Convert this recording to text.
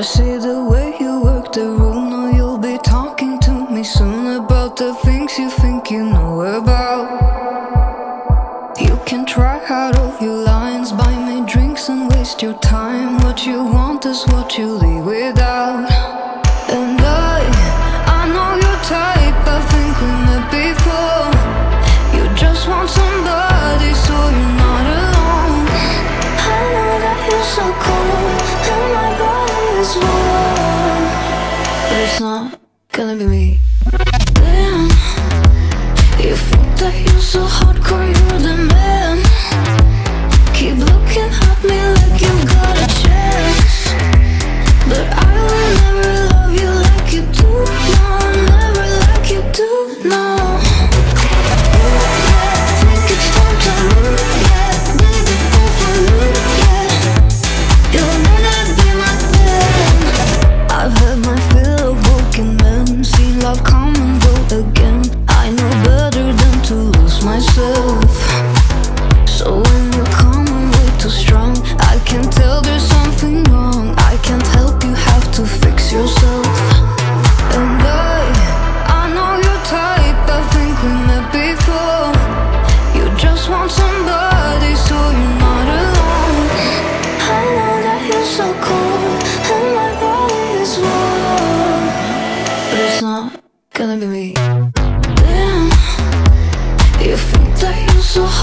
I see the way you work the room. Know you'll be talking to me soon about the things you think you know about. You can try out all your lines, buy me drinks and waste your time. What you want is what you leave without. But it's not gonna be me. Damn. You think that you're so hardcore. yourself. And I, I know your type I think we met before. You just want somebody so you're not alone. I know that you're so cold And my body is warm. But it's not gonna be me. Damn You think that you're so hot